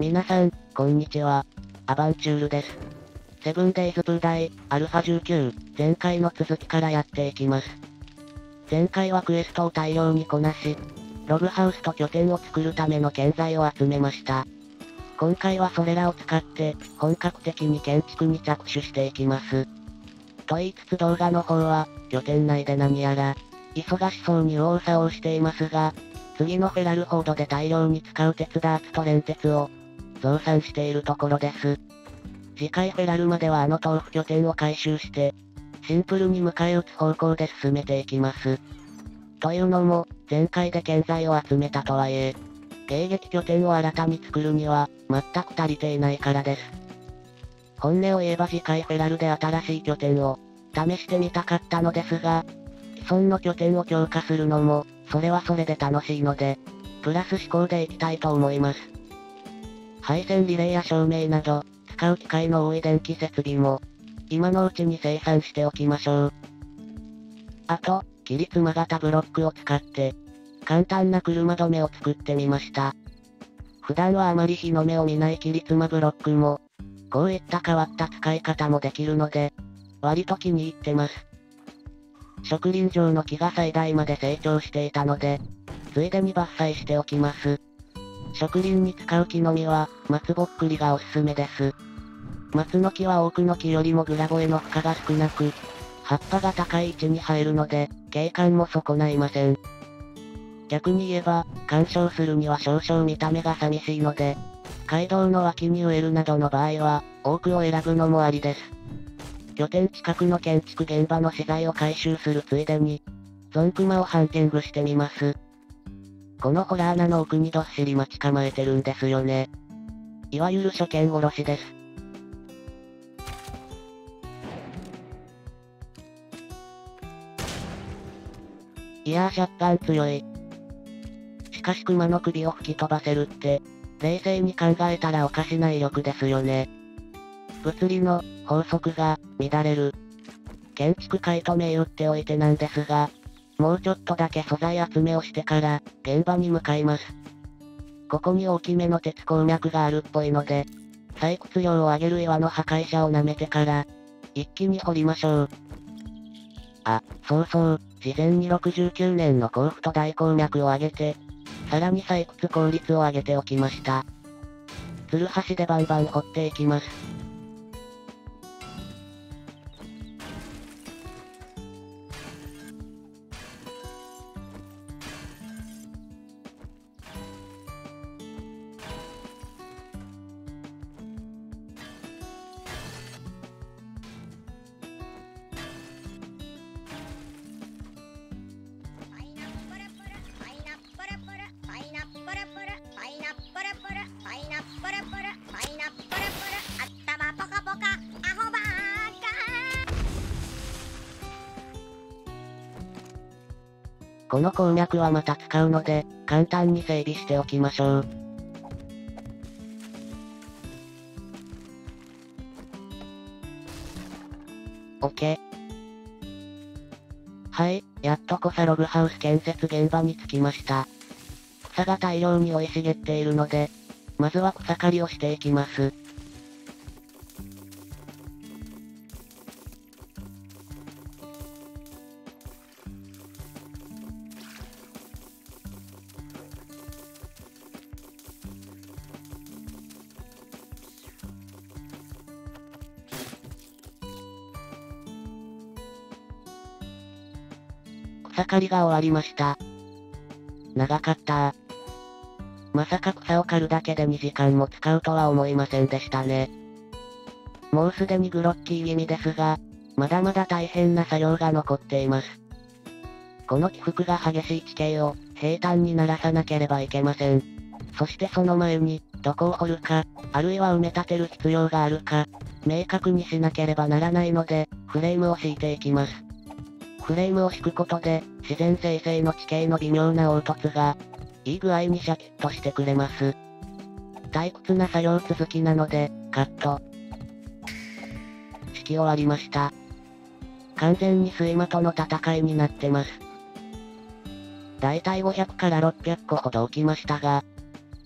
皆さん、こんにちは。アバンチュールです。セブンデイズプーダイ、アルファ19、前回の続きからやっていきます。前回はクエストを大量にこなし、ログハウスと拠点を作るための建材を集めました。今回はそれらを使って、本格的に建築に着手していきます。と言いつつ動画の方は、拠点内で何やら、忙しそうに右往左往していますが、次のフェラルホードで大量に使う鉄ダーツと連鉄を、増産しているところです。次回フェラルまではあの豆腐拠点を回収して、シンプルに迎え撃つ方向で進めていきます。というのも、前回で建材を集めたとはいえ、迎撃拠点を新たに作るには、全く足りていないからです。本音を言えば次回フェラルで新しい拠点を、試してみたかったのですが、既存の拠点を強化するのも、それはそれで楽しいので、プラス思考でいきたいと思います。配線リレーや照明など、使う機械の多い電気設備も、今のうちに生産しておきましょう。あと、切り妻型ブロックを使って、簡単な車止めを作ってみました。普段はあまり日の目を見ない切り妻ブロックも、こういった変わった使い方もできるので、割と気に入ってます。植林場の木が最大まで成長していたので、ついでに伐採しておきます。植林に使う木の実は、松ぼっくりがおすすめです。松の木は多くの木よりもグラボへの負荷が少なく、葉っぱが高い位置に生えるので、景観も損ないません。逆に言えば、干渉するには少々見た目が寂しいので、街道の脇に植えるなどの場合は、多くを選ぶのもありです。拠点近くの建築現場の資材を回収するついでに、ゾンクマをハンティングしてみます。このホラー穴の奥にどっしり待ち構えてるんですよね。いわゆる初見殺しです。いやーシャッパン強い。しかし熊の首を吹き飛ばせるって、冷静に考えたらおかしな威力ですよね。物理の法則が乱れる。建築界と銘打っておいてなんですが、もうちょっとだけ素材集めをしてから、現場に向かいます。ここに大きめの鉄鉱脈があるっぽいので、採掘量を上げる岩の破壊者を舐めてから、一気に掘りましょう。あ、そうそう、事前に69年の甲府と大鉱脈を上げて、さらに採掘効率を上げておきました。ツルハシでバンバン掘っていきます。この鉱脈はまた使うので、簡単に整備しておきましょう。OK。はい、やっとコサログハウス建設現場に着きました。草が大量に生い茂っているので、まずは草刈りをしていきます。刈りが終わりました。長かったまさか草を刈るだけで2時間も使うとは思いませんでしたね。もうすでにグロッキー気味ですが、まだまだ大変な作業が残っています。この起伏が激しい地形を平坦にならさなければいけません。そしてその前に、どこを掘るか、あるいは埋め立てる必要があるか、明確にしなければならないので、フレームを敷いていきます。フレームを敷くことで、自然生成の地形の微妙な凹凸が、いい具合にシャキッとしてくれます。退屈な作業続きなので、カット。式終わりました。完全に睡魔との戦いになってます。だいたい500から600個ほど置きましたが、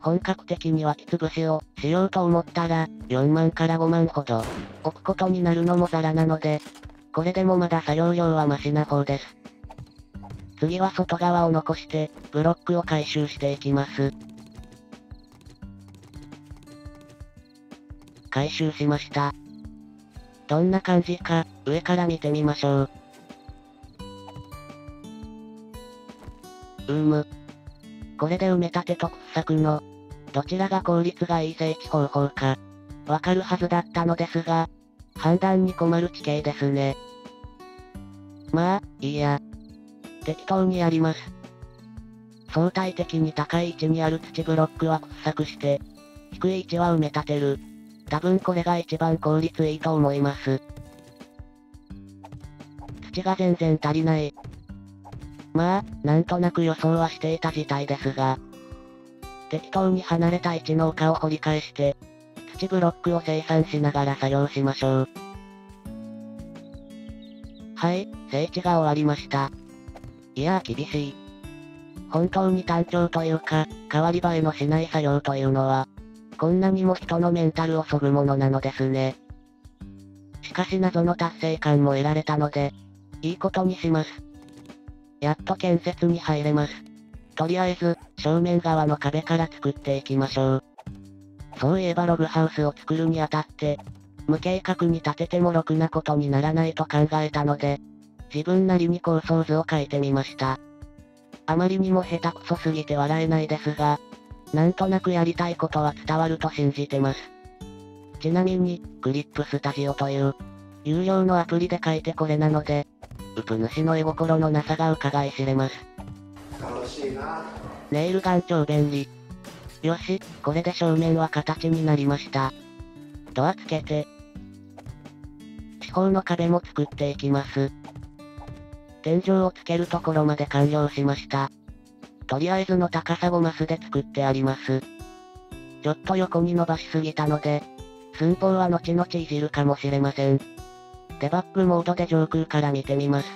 本格的に湧き潰しをしようと思ったら、4万から5万ほど置くことになるのもザラなので、これでもまだ作業量はマシな方です。次は外側を残して、ブロックを回収していきます。回収しました。どんな感じか、上から見てみましょう。うーむ。これで埋め立てと掘削の、どちらが効率がいい整地方法か、わかるはずだったのですが、判断に困る地形ですね。まあ、いいや。適当にやります。相対的に高い位置にある土ブロックは掘削して、低い位置は埋め立てる。多分これが一番効率いいと思います。土が全然足りない。まあ、なんとなく予想はしていた事態ですが、適当に離れた位置の丘を掘り返して、土ブロックを生産しながら作業しましょう。はい、整地が終わりました。いやー厳しい。本当に単調というか、変わり映えのしない作業というのは、こんなにも人のメンタルを削ぐものなのですね。しかし謎の達成感も得られたので、いいことにします。やっと建設に入れます。とりあえず、正面側の壁から作っていきましょう。そういえばログハウスを作るにあたって、無計画に建ててもろくなことにならないと考えたので、自分なりに構想図を書いてみました。あまりにも下手くそすぎて笑えないですが、なんとなくやりたいことは伝わると信じてます。ちなみに、クリップスタジオという、有料のアプリで書いてこれなので、ウプ主の絵心のなさが伺い知れます。楽しいな。ネイルガン超便利。よし、これで正面は形になりました。ドアつけて、地方の壁も作っていきます。天井をつけるところまで完了しました。とりあえずの高さ5マスで作ってあります。ちょっと横に伸ばしすぎたので、寸法は後々いじるかもしれません。デバッグモードで上空から見てみます。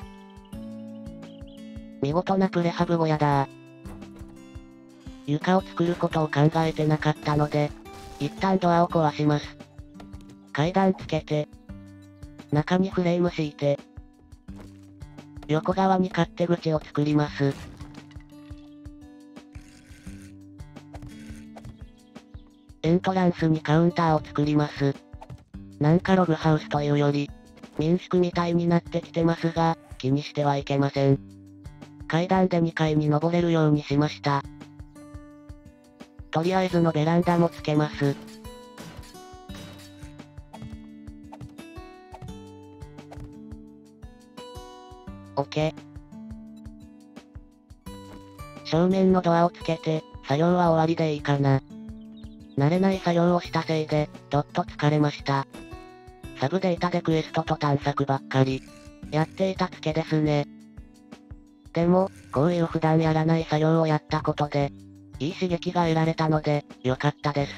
見事なプレハブ小屋だ床を作ることを考えてなかったので、一旦ドアを壊します。階段つけて、中にフレーム敷いて、横側に勝手口を作ります。エントランスにカウンターを作ります。なんかログハウスというより、民宿みたいになってきてますが、気にしてはいけません。階段で2階に登れるようにしました。とりあえずのベランダもつけます。OK。正面のドアをつけて、作業は終わりでいいかな。慣れない作業をしたせいで、どっと疲れました。サブデータでクエストと探索ばっかり。やっていたツケですね。でも、こういう普段やらない作業をやったことで、いい刺激が得られたので、良かったです。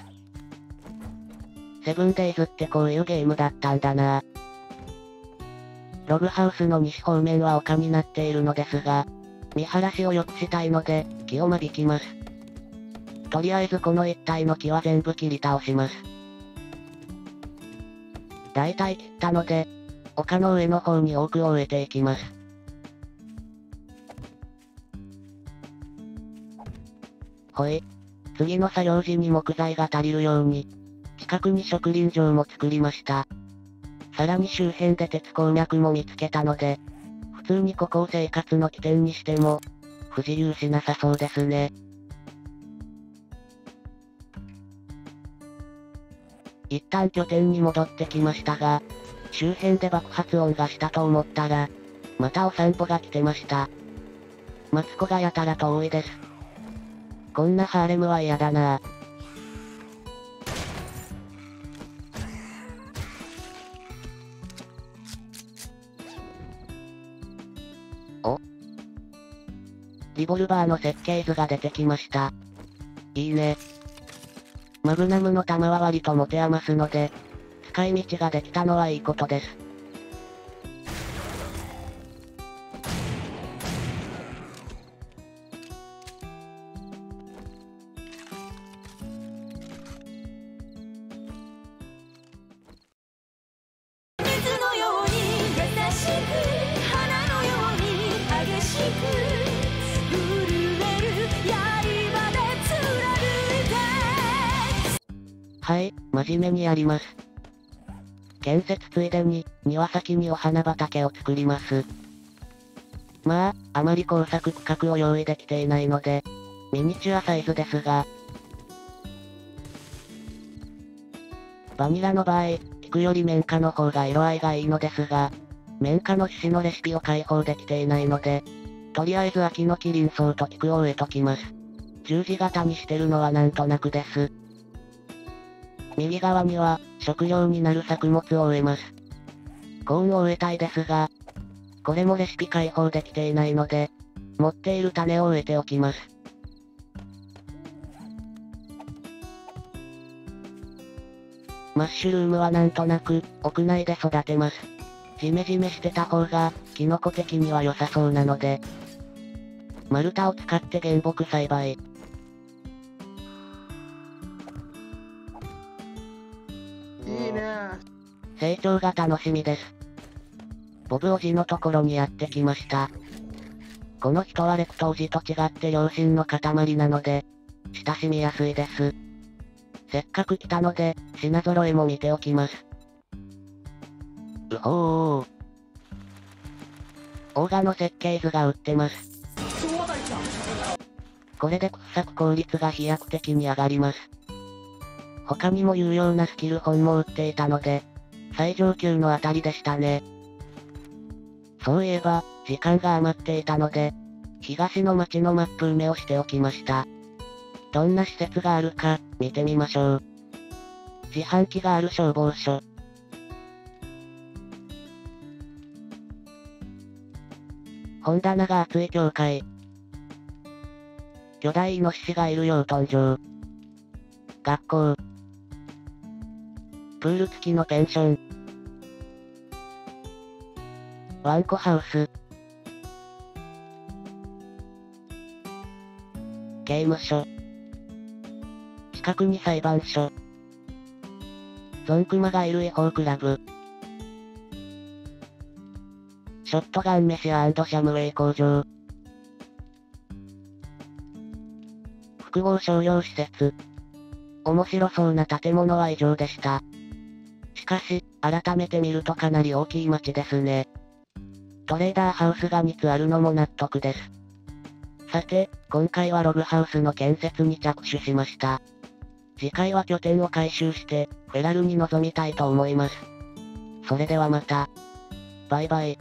セブンデイズってこういうゲームだったんだなログハウスの西方面は丘になっているのですが、見晴らしを良くしたいので、木を間引きます。とりあえずこの一帯の木は全部切り倒します。大体切ったので、丘の上の方に多くを植えていきます。ほい。次の作業時に木材が足りるように、近くに植林場も作りました。さらに周辺で鉄鉱脈も見つけたので、普通にここを生活の起点にしても、不自由しなさそうですね。一旦拠点に戻ってきましたが、周辺で爆発音がしたと思ったら、またお散歩が来てました。マツコがやたらと多いです。こんなハーレムは嫌だなお？リボルバーの設計図が出てきました。いいね。マグナムの弾は割と持て余すので、使い道ができたのはいいことです。真面目にやります。建設ついでに、庭先にお花畑を作ります。まあ、あまり工作区画を用意できていないので、ミニチュアサイズですが、バニラの場合、菊より綿花の方が色合いがいいのですが、綿花の種子のレシピを開放できていないので、とりあえず秋のキリン草と菊を植えときます。十字型にしてるのはなんとなくです。右側には、食料になる作物を植えます。コーンを植えたいですが、これもレシピ開放できていないので、持っている種を植えておきます。マッシュルームはなんとなく、屋内で育てます。ジメジメしてた方が、キノコ的には良さそうなので、丸太を使って原木栽培。成長が楽しみです。ボブおじのところにやってきました。この人はレクトおじと違って良心の塊なので、親しみやすいです。せっかく来たので、品揃えも見ておきます。うほー。オーガの設計図が売ってます。これで掘削効率が飛躍的に上がります。他にも有用なスキル本も売っていたので、最上級のあたりでしたね。そういえば、時間が余っていたので、東の町のマップ埋めをしておきました。どんな施設があるか、見てみましょう。自販機がある消防署。本棚が厚い教会。巨大イノシシがいる養豚場。学校。プール付きのペンション。ワンコハウス。刑務所。近くに裁判所。ゾンクマがいる違法クラブ。ショットガンメシアシャムウェイ工場。複合商業施設。面白そうな建物は以上でした。しかし、改めて見るとかなり大きい街ですね。トレーダーハウスが3つあるのも納得です。さて、今回はログハウスの建設に着手しました。次回は拠点を回収して、フェラルに臨みたいと思います。それではまた。バイバイ。